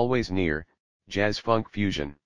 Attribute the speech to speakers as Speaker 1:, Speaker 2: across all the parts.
Speaker 1: always near, Jazz Funk Fusion.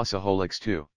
Speaker 1: Bossaholics 2.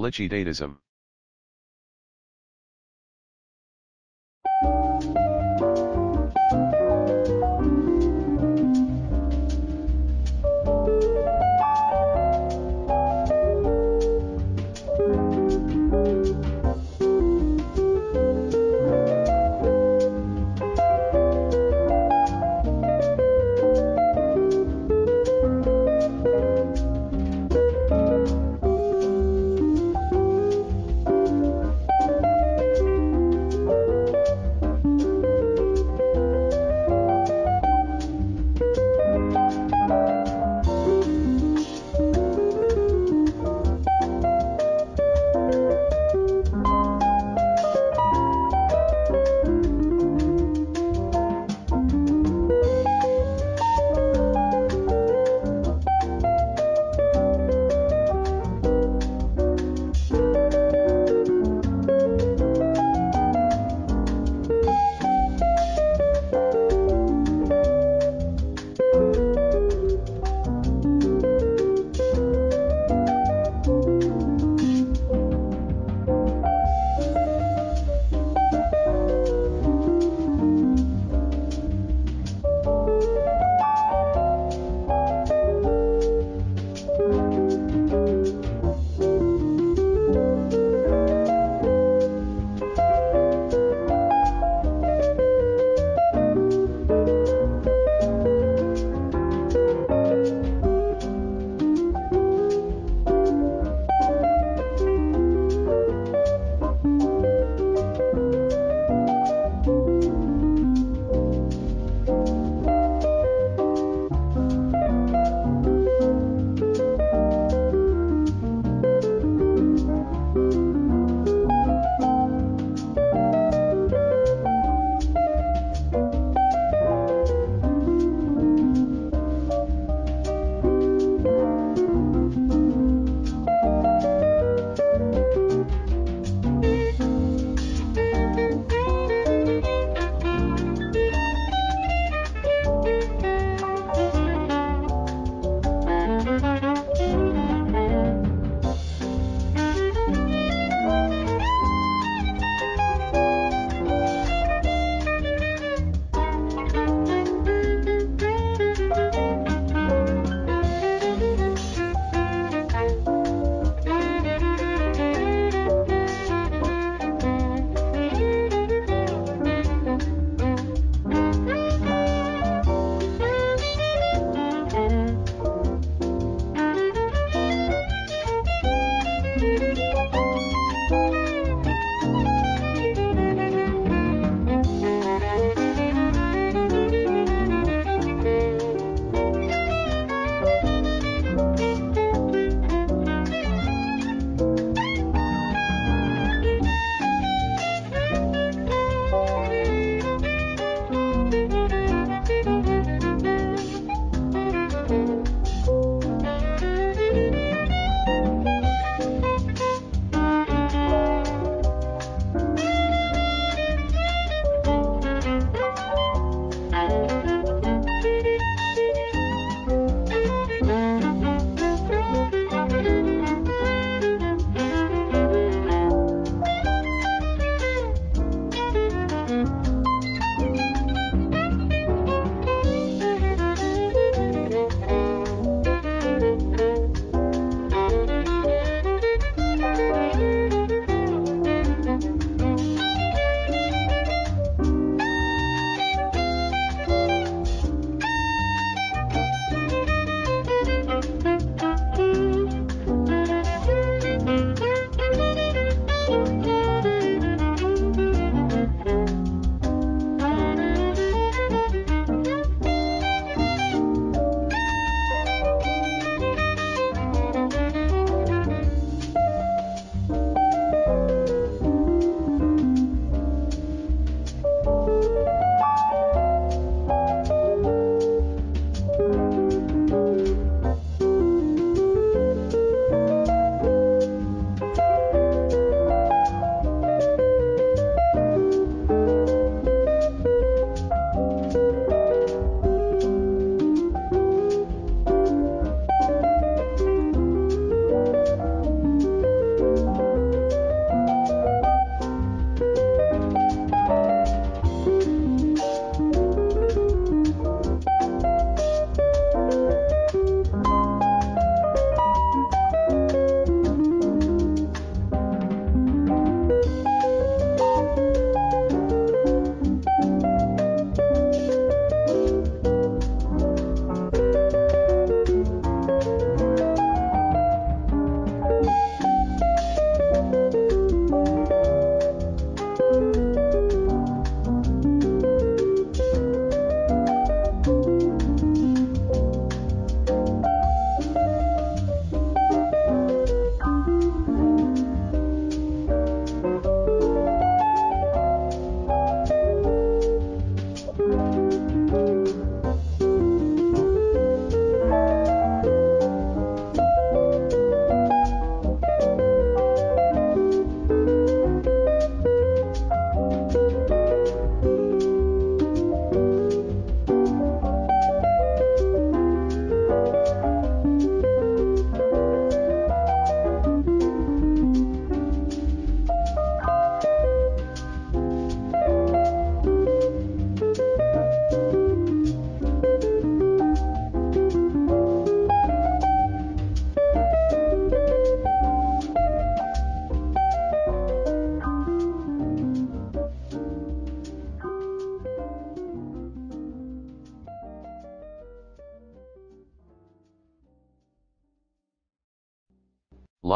Speaker 1: Felicidadism.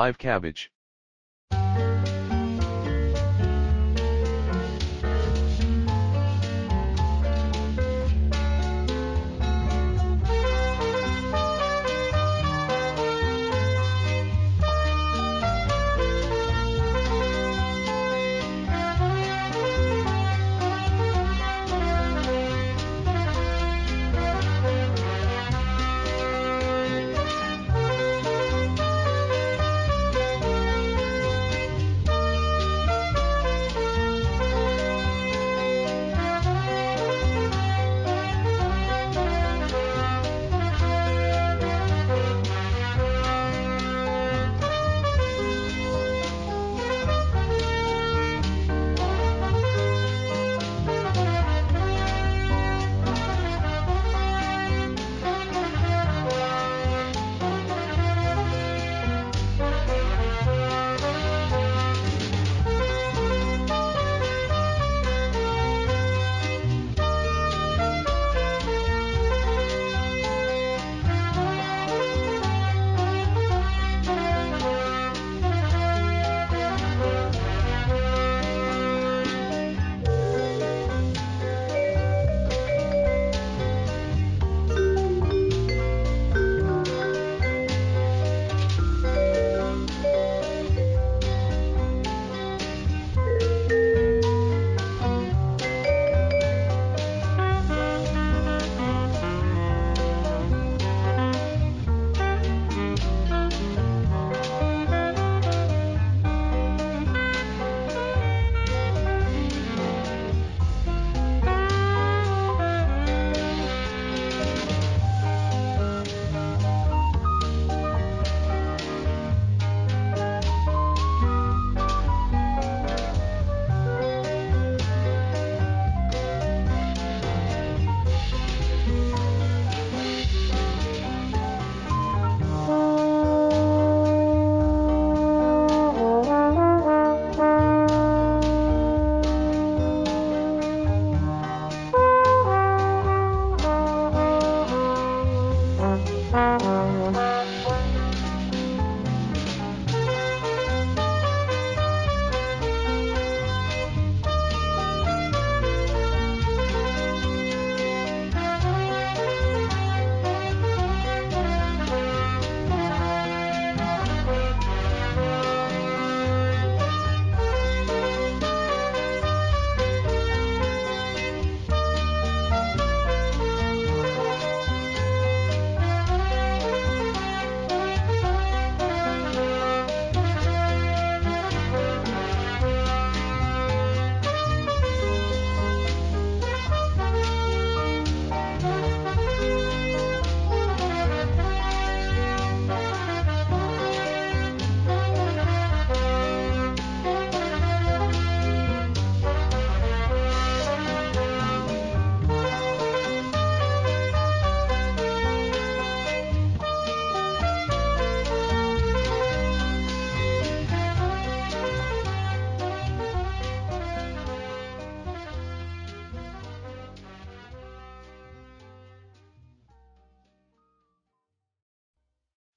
Speaker 1: Live cabbage.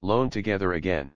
Speaker 1: Loan together again.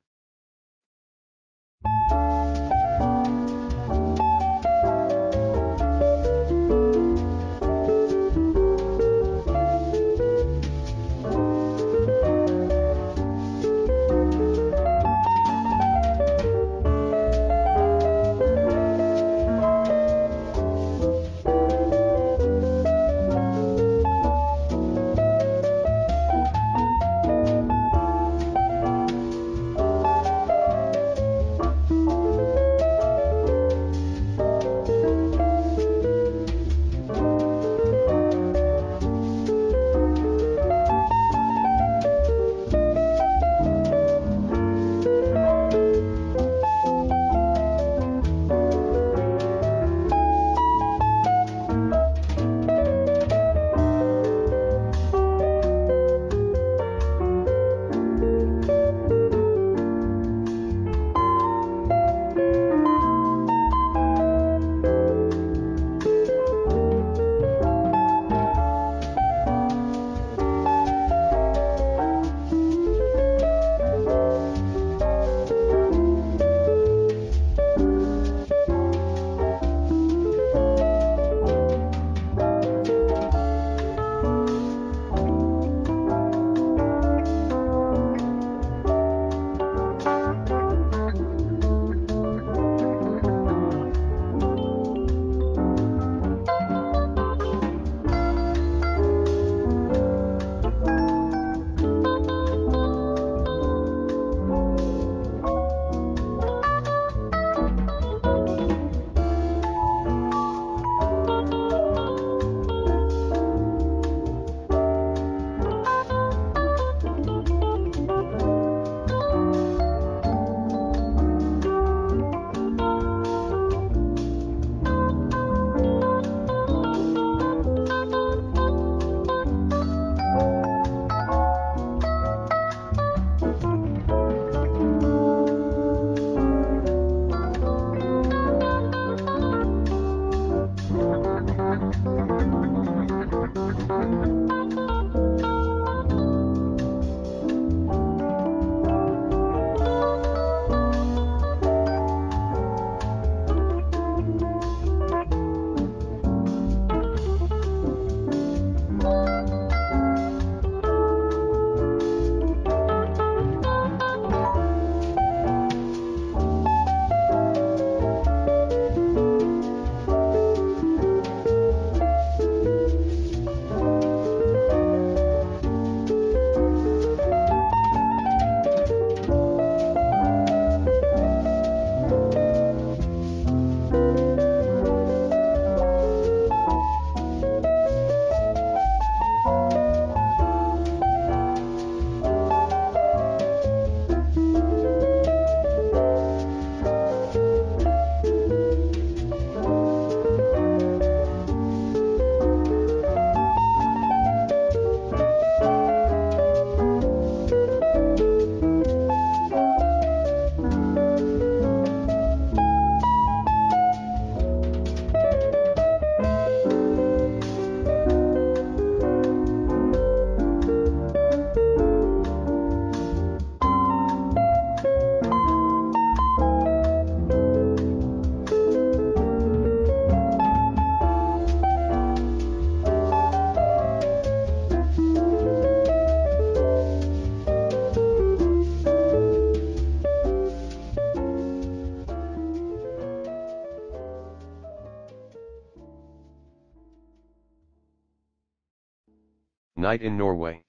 Speaker 1: Night in Norway.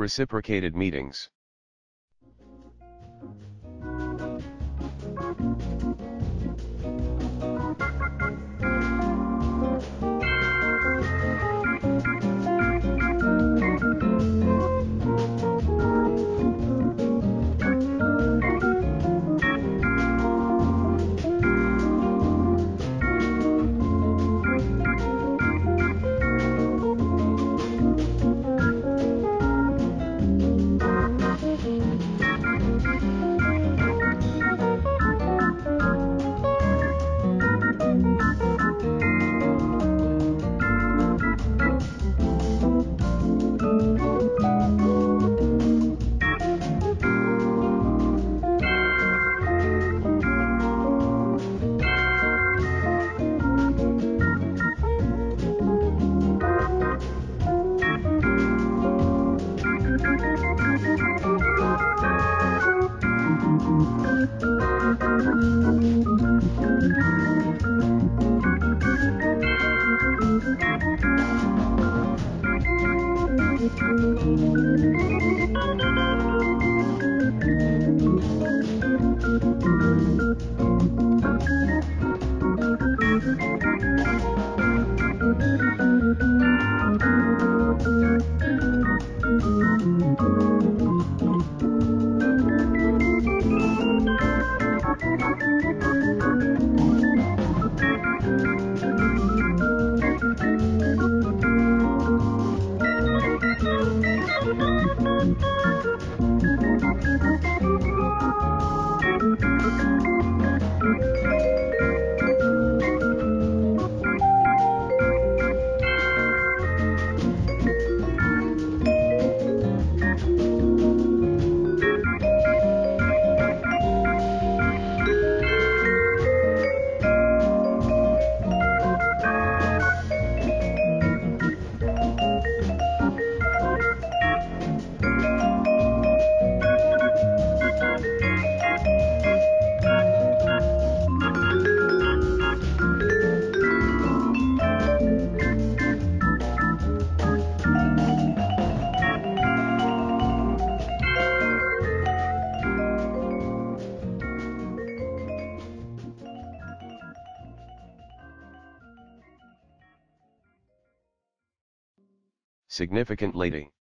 Speaker 1: Reciprocated meetings. Significant lady.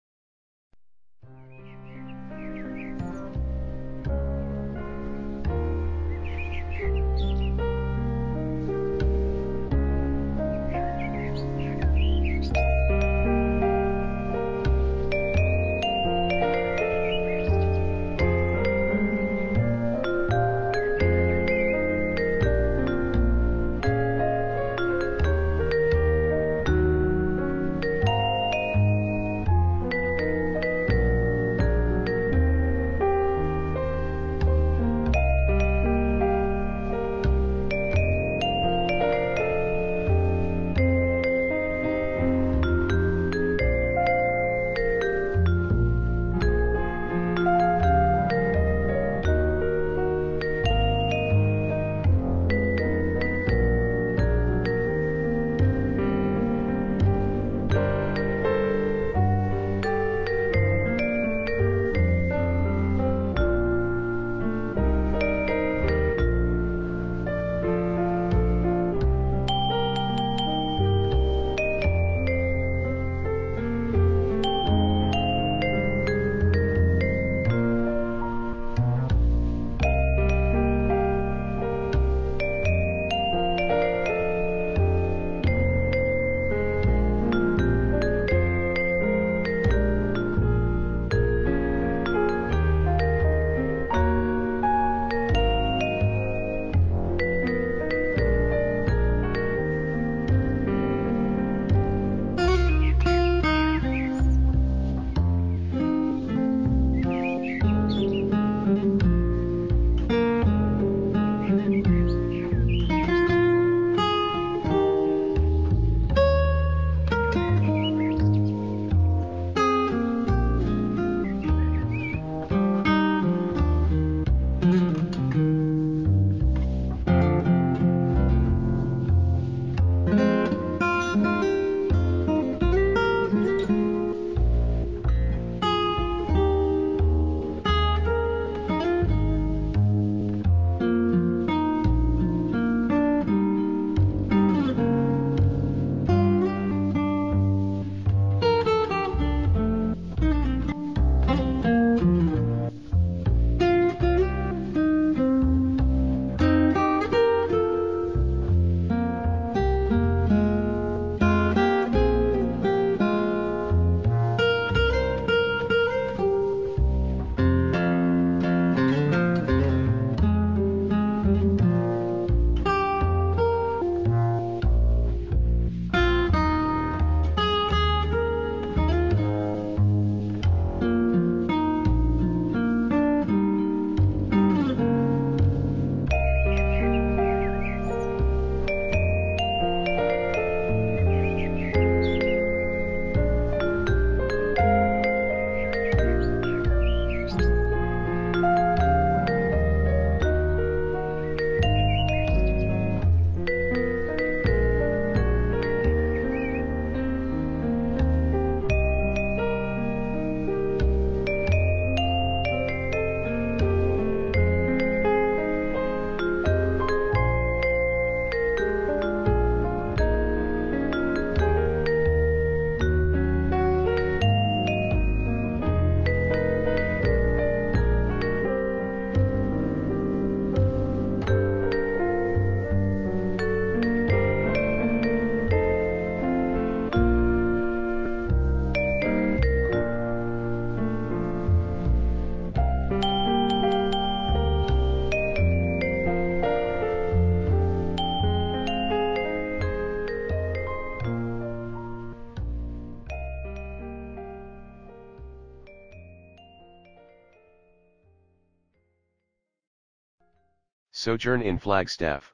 Speaker 1: Sojourn in Flagstaff.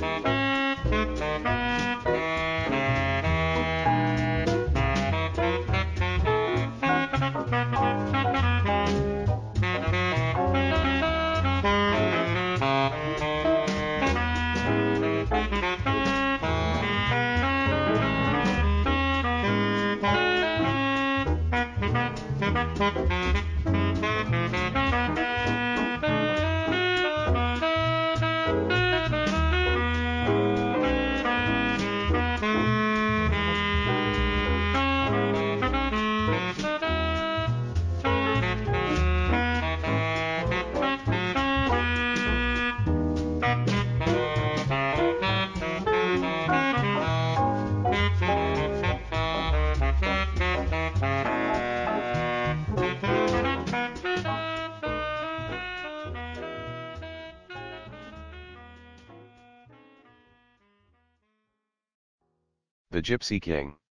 Speaker 1: The Gypsy King.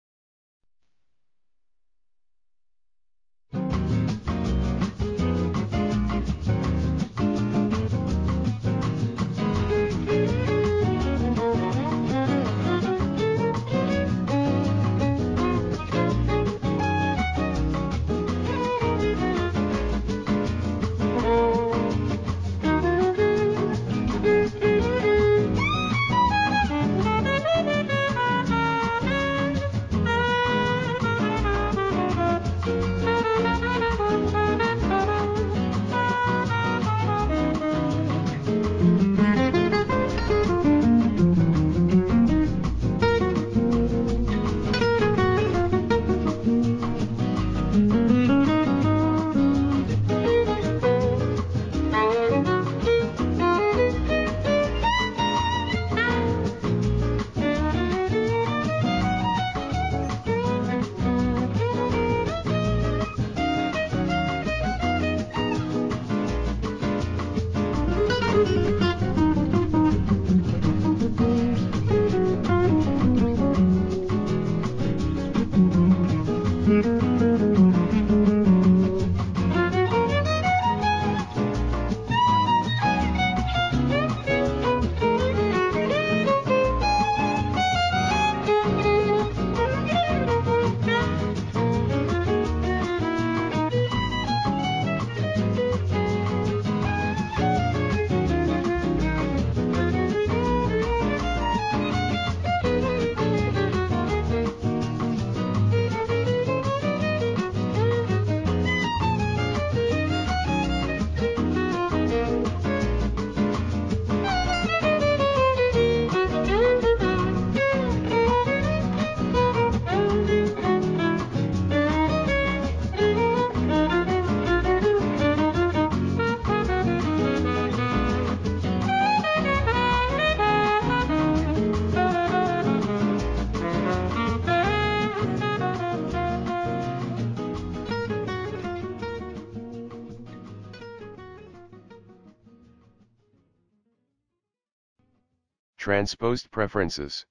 Speaker 1: Transposed preferences.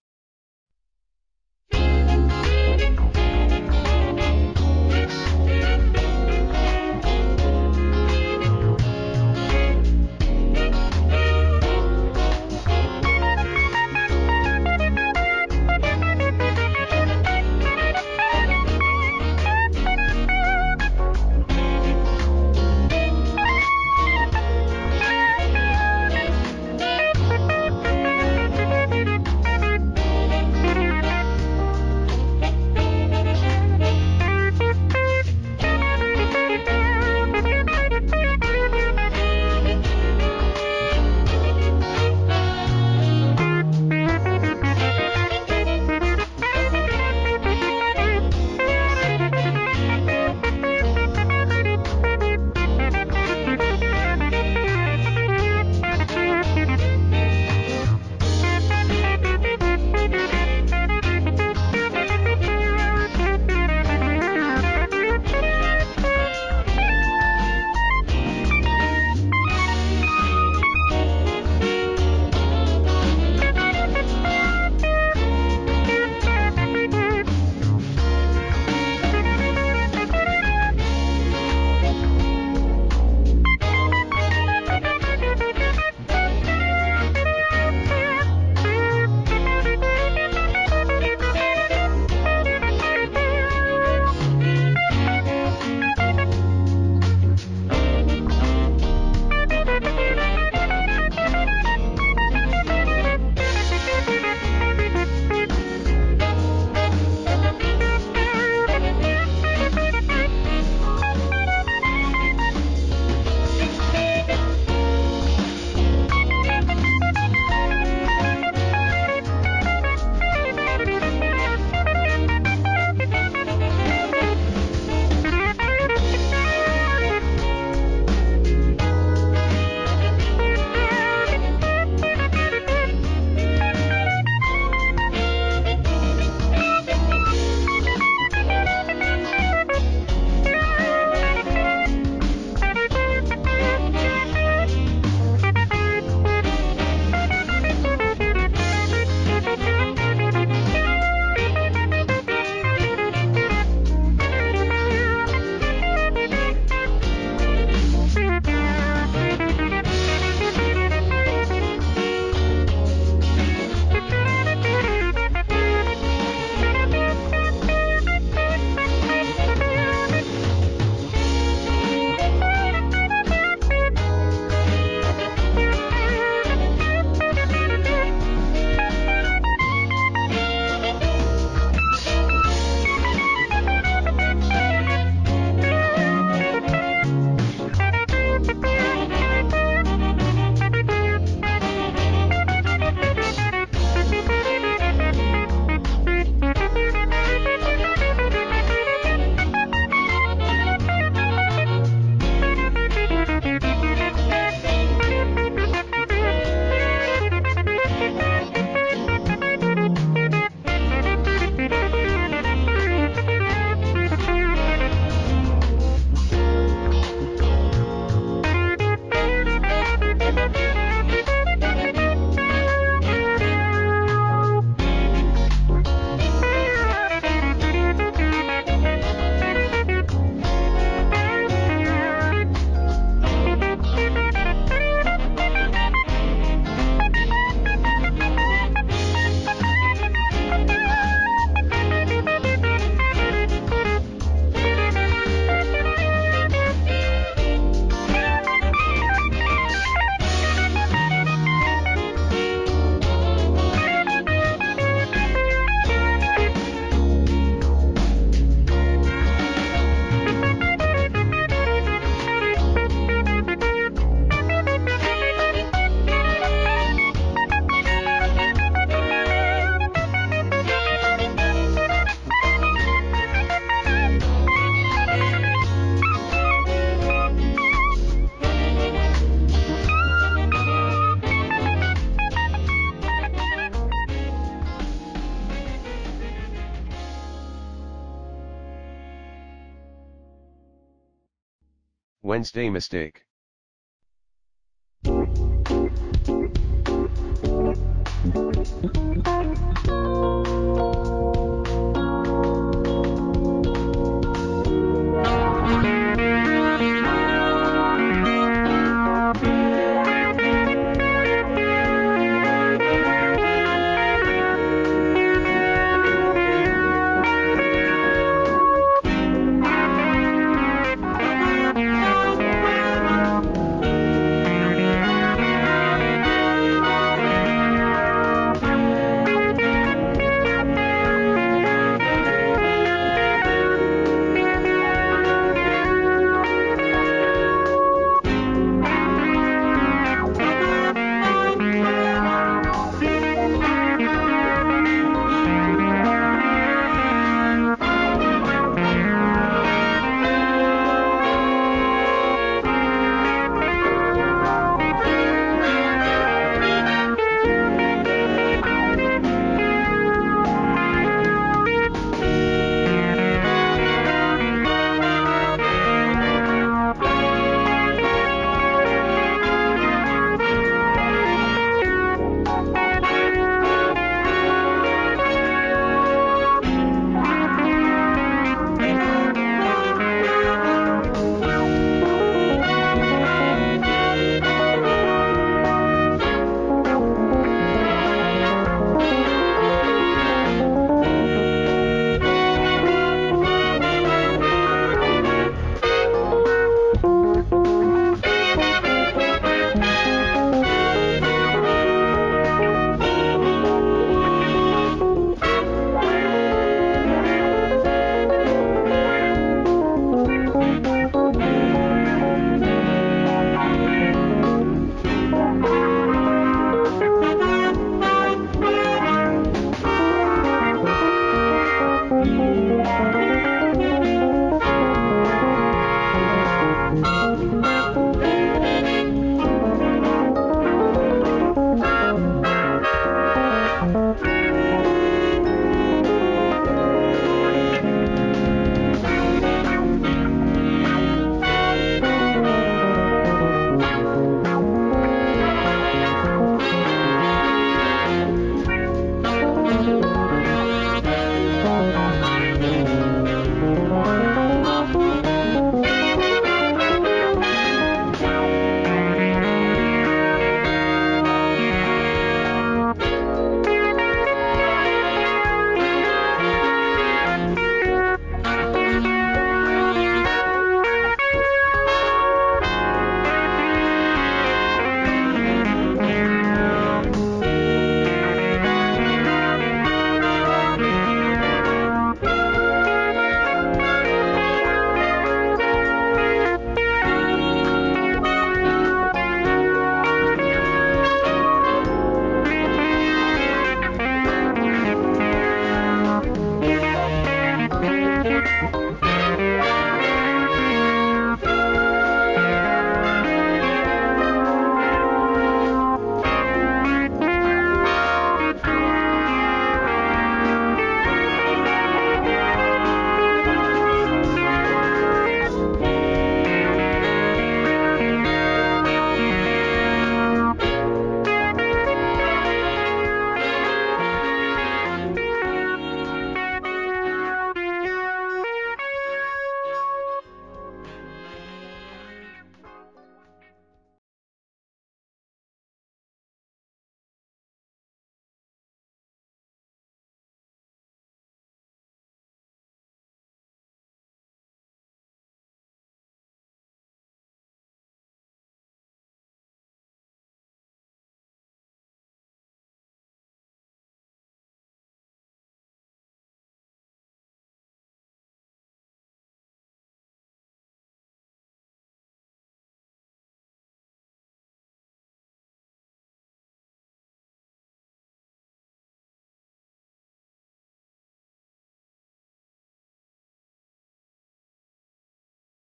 Speaker 1: Wednesday mistake.